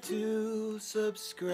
To subscribe.